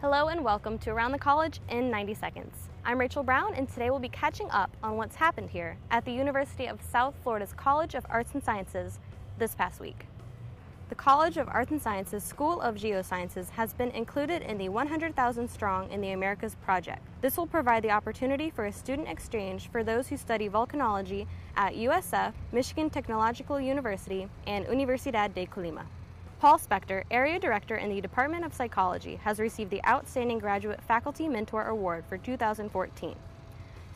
Hello and welcome to Around the College in 90 Seconds. I'm Rachel Brown and today we'll be catching up on what's happened here at the University of South Florida's College of Arts and Sciences this past week. The College of Arts and Sciences School of Geosciences has been included in the 100,000 Strong in the Americas project. This will provide the opportunity for a student exchange for those who study volcanology at USF, Michigan Technological University, and Universidad de Colima. Paul Spector, Area Director in the Department of Psychology, has received the Outstanding Graduate Faculty Mentor Award for 2014.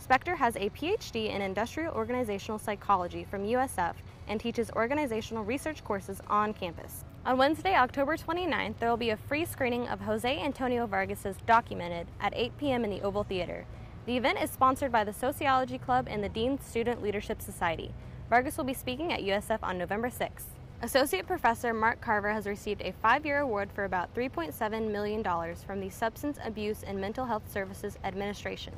Spector has a PhD in Industrial Organizational Psychology from USF and teaches organizational research courses on campus. On Wednesday, October 29th, there will be a free screening of Jose Antonio Vargas's Documented at 8 p.m. in the Oval Theater. The event is sponsored by the Sociology Club and the Dean Student Leadership Society. Vargas will be speaking at USF on November 6th. Associate Professor Marc Karver has received a five year award for about $3.7 million from the Substance Abuse and Mental Health Services Administration.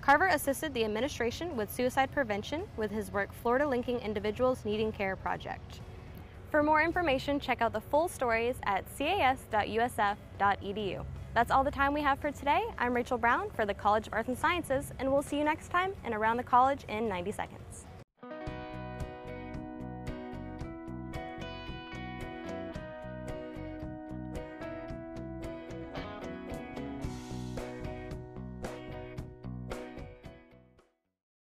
Carver assisted the administration with suicide prevention with his work Florida Linking Individuals Needing Care project. For more information, check out the full stories at cas.usf.edu. That's all the time we have for today. I'm Rachel Brown for the College of Arts and Sciences, and we'll see you next time in Around the College in 90 Seconds.